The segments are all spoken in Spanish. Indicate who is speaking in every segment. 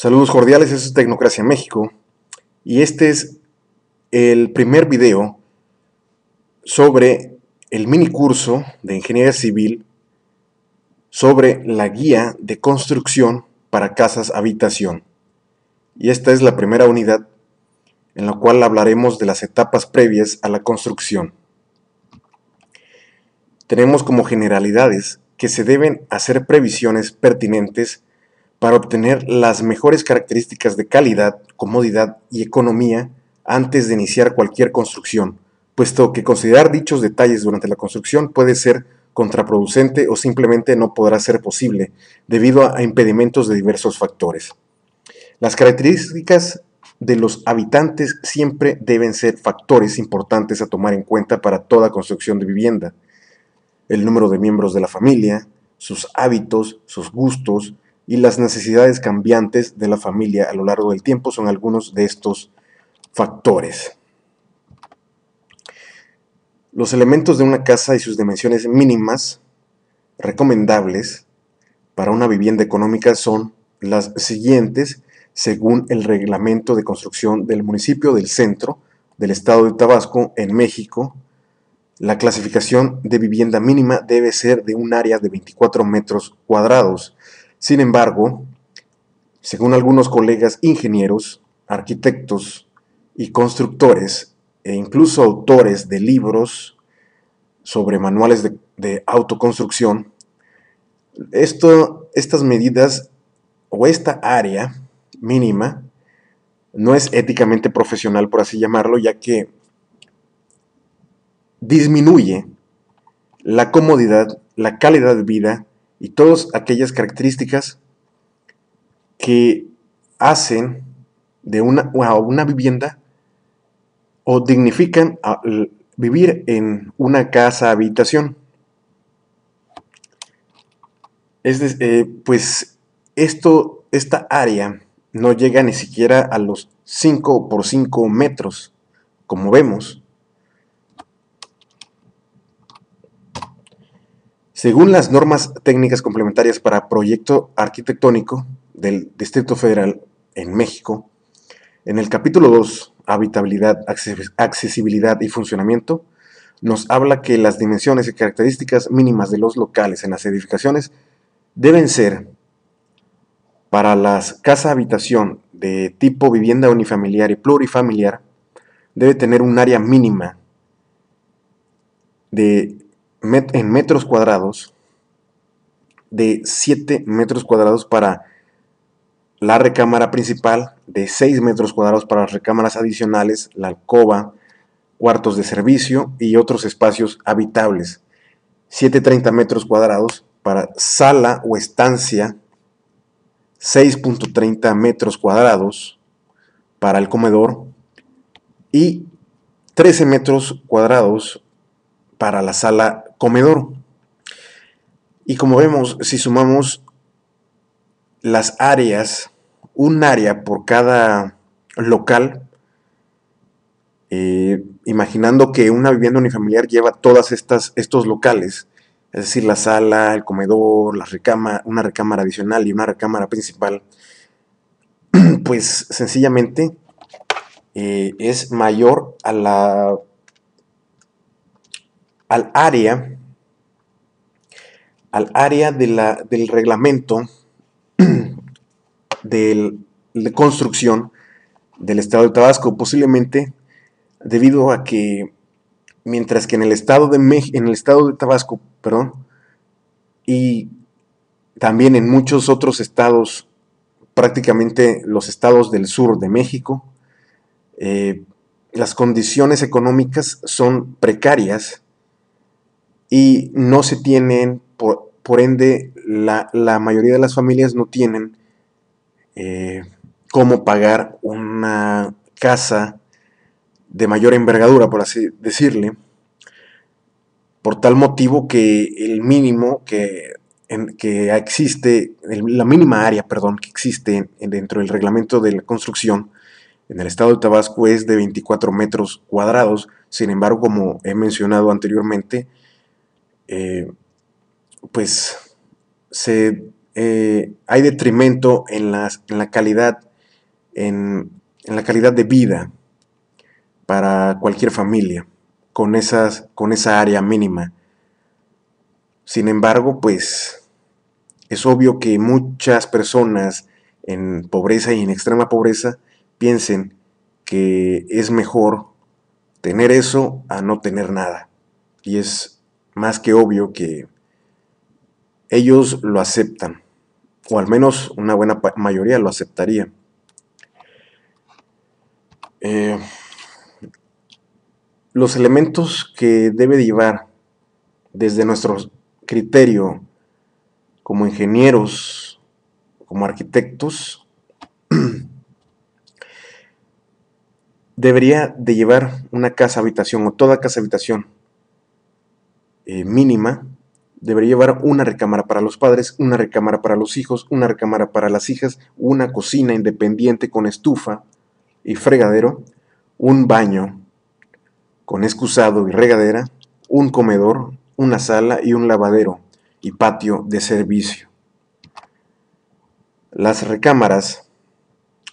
Speaker 1: Saludos cordiales, eso es Tecnocracia México y este es el primer video sobre el mini curso de Ingeniería Civil sobre la guía de construcción para casas habitación. Y esta es la primera unidad en la cual hablaremos de las etapas previas a la construcción. Tenemos como generalidades que se deben hacer previsiones pertinentes para obtener las mejores características de calidad, comodidad y economía antes de iniciar cualquier construcción, puesto que considerar dichos detalles durante la construcción puede ser contraproducente o simplemente no podrá ser posible debido a impedimentos de diversos factores. Las características de los habitantes siempre deben ser factores importantes a tomar en cuenta para toda construcción de vivienda. El número de miembros de la familia, sus hábitos, sus gustos, y las necesidades cambiantes de la familia a lo largo del tiempo son algunos de estos factores. Los elementos de una casa y sus dimensiones mínimas recomendables para una vivienda económica son las siguientes según el reglamento de construcción del municipio del centro del estado de Tabasco en México. La clasificación de vivienda mínima debe ser de un área de 24 metros cuadrados sin embargo, según algunos colegas ingenieros, arquitectos y constructores, e incluso autores de libros sobre manuales de, autoconstrucción, esto, estas medidas o esta área mínima no es éticamente profesional, por así llamarlo, ya que disminuye la comodidad, la calidad de vida y todas aquellas características que hacen de una, una vivienda o dignifican vivir en una casa habitación. Es eh, pues esto, esta área no llega ni siquiera a los 5 por 5 metros, como vemos. Según las normas técnicas complementarias para proyecto arquitectónico del Distrito Federal en México, en el capítulo 2, Habitabilidad, Accesibilidad y Funcionamiento, nos habla que las dimensiones y características mínimas de los locales en las edificaciones deben ser para las casa-habitación de tipo vivienda unifamiliar y plurifamiliar, debe tener un área mínima de en metros cuadrados de 7 metros cuadrados para la recámara principal, de 6 metros cuadrados para las recámaras adicionales, la alcoba, cuartos de servicio y otros espacios habitables. 730 metros cuadrados para sala o estancia, 6.30 metros cuadrados para el comedor y 13 metros cuadrados para la sala comedor. Y como vemos, si sumamos las áreas, un área por cada local, eh, imaginando que una vivienda unifamiliar lleva todas estas estos locales, es decir, la sala, el comedor, la recámara, una recámara adicional y una recámara principal, pues sencillamente eh, es mayor a la al área, al área de la, del reglamento de construcción del estado de Tabasco, posiblemente debido a que mientras que en el estado de en el estado de Tabasco, perdón, y también en muchos otros estados, prácticamente los estados del sur de México, eh, las condiciones económicas son precarias y no se tienen, por, ende, la, mayoría de las familias no tienen eh, cómo pagar una casa de mayor envergadura, por así decirle, por tal motivo que el mínimo que, que existe, la mínima área, perdón, que existe dentro del reglamento de la construcción en el estado de Tabasco es de 24 metros cuadrados, sin embargo, como he mencionado anteriormente, eh, pues se eh, hay detrimento en, la calidad en, la calidad de vida para cualquier familia con, esas, con esa área mínima. Sin embargo, pues es obvio que muchas personas en pobreza y en extrema pobreza piensen que es mejor tener eso a no tener nada. Y es más que obvio que ellos lo aceptan, o al menos una buena mayoría lo aceptaría. Eh, los elementos que debe llevar desde nuestro criterio como ingenieros, como arquitectos, debería de llevar una casa habitación o toda casa habitación eh, mínima, debería llevar una recámara para los padres, una recámara para los hijos, una recámara para las hijas, una cocina independiente con estufa y fregadero, un baño con excusado y regadera, un comedor, una sala y un lavadero y patio de servicio. Las recámaras,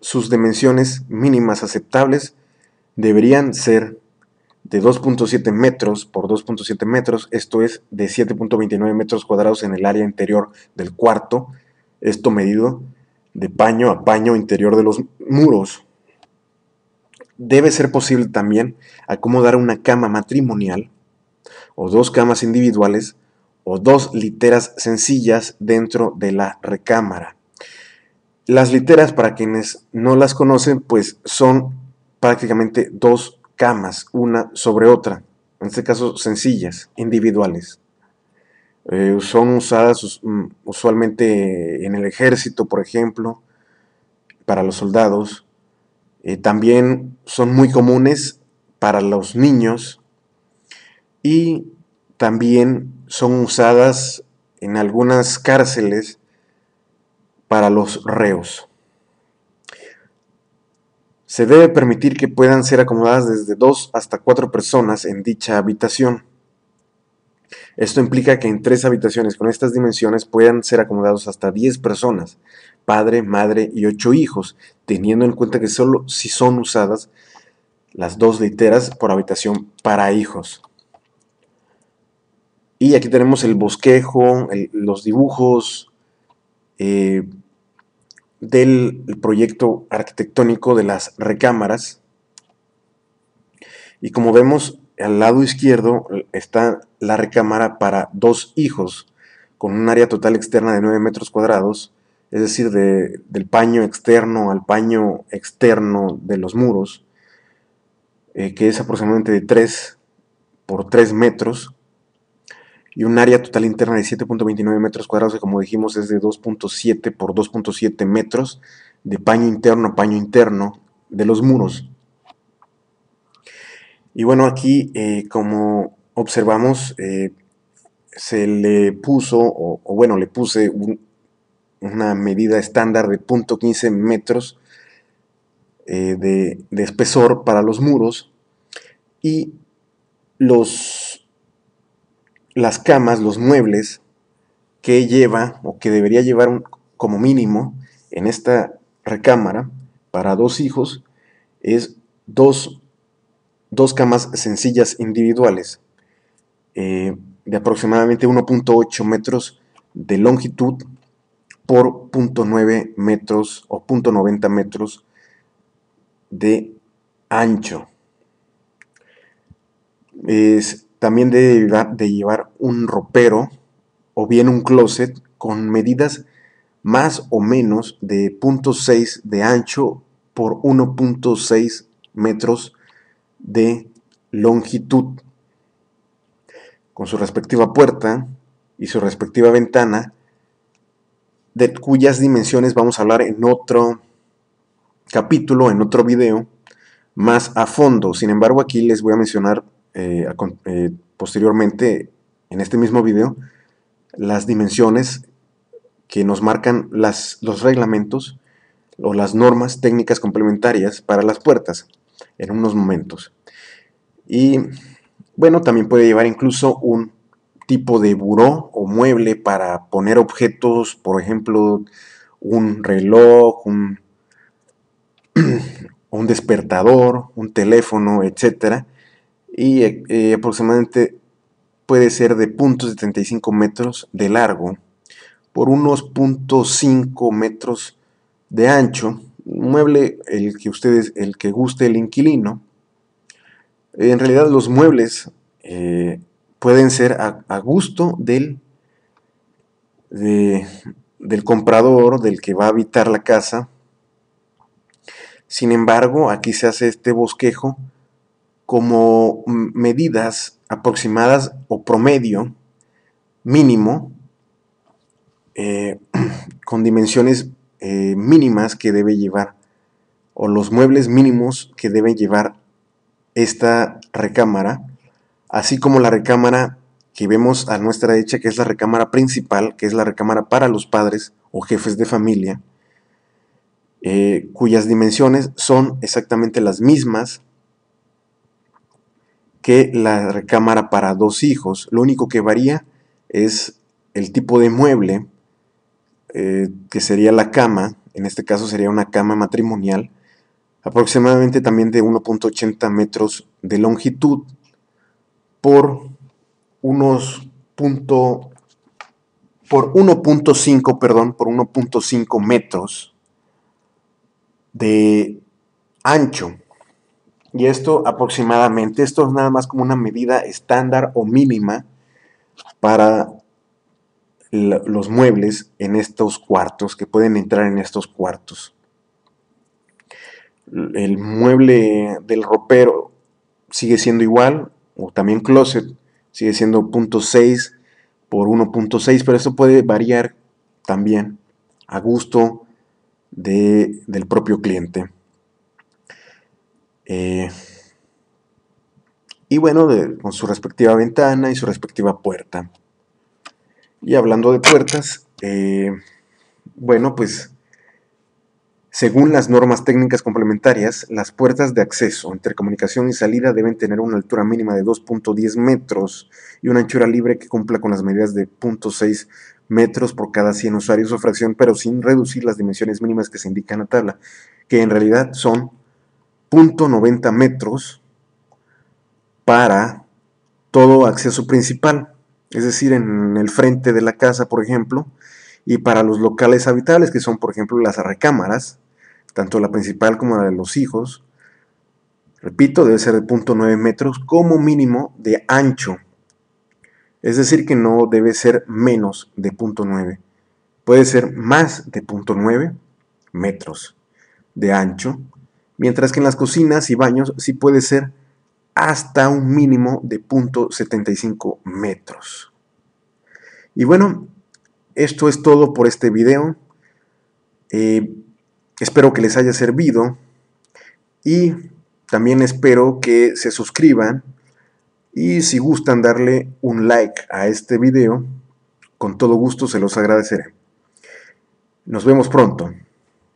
Speaker 1: sus dimensiones mínimas aceptables deberían ser de 2.7 metros por 2.7 metros, esto es de 7.29 metros cuadrados en el área interior del cuarto, esto medido de paño a paño interior de los muros. Debe ser posible también acomodar una cama matrimonial o dos camas individuales o dos literas sencillas dentro de la recámara. Las literas, para quienes no las conocen, pues son prácticamente dos camas, una sobre otra, en este caso sencillas, individuales. Eh, son usadas mm, usualmente en el ejército, por ejemplo, para los soldados. Eh, también son muy comunes para los niños y también son usadas en algunas cárceles para los reos. Se debe permitir que puedan ser acomodadas desde dos hasta cuatro personas en dicha habitación. Esto implica que en tres habitaciones con estas dimensiones puedan ser acomodados hasta 10 personas, padre, madre y ocho hijos, teniendo en cuenta que solo si son usadas las dos literas por habitación para hijos. Y aquí tenemos el bosquejo, los dibujos, eh, del proyecto arquitectónico de las recámaras. Y como vemos, al lado izquierdo está la recámara para dos hijos, con un área total externa de 9 metros cuadrados, es decir, del paño externo al paño externo de los muros, eh, que es aproximadamente de 3 por 3 metros, y un área total interna de 7.29 metros cuadrados que como dijimos es de 2.7 por 2.7 metros de paño interno a paño interno de los muros. Y bueno, aquí eh, como observamos eh, se le puso, o, bueno, le puse una medida estándar de 0.15 metros eh, de, de espesor para los muros y los las camas, los muebles que lleva o que debería llevar como mínimo en esta recámara para dos hijos es dos, camas sencillas individuales eh, de aproximadamente 1.8 metros de longitud por 0.9 metros o 0.90 metros de ancho. Es, también debe de llevar un ropero o bien un closet con medidas más o menos de 0.6 de ancho por 1.6 metros de longitud, con su respectiva puerta y su respectiva ventana, de cuyas dimensiones vamos a hablar en otro capítulo, en otro video, más a fondo. Sin embargo, aquí les voy a mencionar eh, eh, posteriormente en este mismo video las dimensiones que nos marcan las, los reglamentos o las normas técnicas complementarias para las puertas en unos momentos. Y bueno, también puede llevar incluso un tipo de buró o mueble para poner objetos, por ejemplo, un reloj, un, un despertador, un teléfono, etc. Y eh, aproximadamente puede ser de .75 metros de largo por unos .5 metros de ancho. Mueble el que ustedes, el que guste el inquilino. En realidad los muebles eh, pueden ser a, gusto del, del comprador, del que va a habitar la casa. Sin embargo, aquí se hace este bosquejo como medidas aproximadas o promedio mínimo eh, con dimensiones eh, mínimas que debe llevar o los muebles mínimos que debe llevar esta recámara así como la recámara que vemos a nuestra derecha que es la recámara principal que es la recámara para los padres o jefes de familia eh, cuyas dimensiones son exactamente las mismas que la recámara para dos hijos. Lo único que varía es el tipo de mueble, eh, que sería la cama, en este caso sería una cama matrimonial, aproximadamente también de 1.80 metros de longitud por unos punto, por 1.5, perdón, por 1.5 metros de ancho. Y esto aproximadamente, esto es nada más como una medida estándar o mínima para los muebles en estos cuartos, que pueden entrar en estos cuartos. El mueble del ropero sigue siendo igual, o también closet, sigue siendo 0.6 por 1.6, pero esto puede variar también a gusto del propio cliente. Eh, y bueno, con su respectiva ventana y su respectiva puerta. Y hablando de puertas, eh, bueno, pues según las normas técnicas complementarias, las puertas de acceso entre comunicación y salida deben tener una altura mínima de 2.10 metros y una anchura libre que cumpla con las medidas de 0.6 metros por cada 100 usuarios o fracción, pero sin reducir las dimensiones mínimas que se indican en la tabla, que en realidad son .90 metros para todo acceso principal, es decir, en el frente de la casa, por ejemplo, y para los locales habitables, que son, por ejemplo, las recámaras, tanto la principal como la de los hijos, repito, debe ser de .9 metros como mínimo de ancho, es decir, que no debe ser menos de .9, puede ser más de .9 metros de ancho, mientras que en las cocinas y baños sí puede ser hasta un mínimo de .75 metros. Y bueno, esto es todo por este video. Eh, espero que les haya servido y también espero que se suscriban y si gustan darle un like a este video, con todo gusto se los agradeceré. Nos vemos pronto.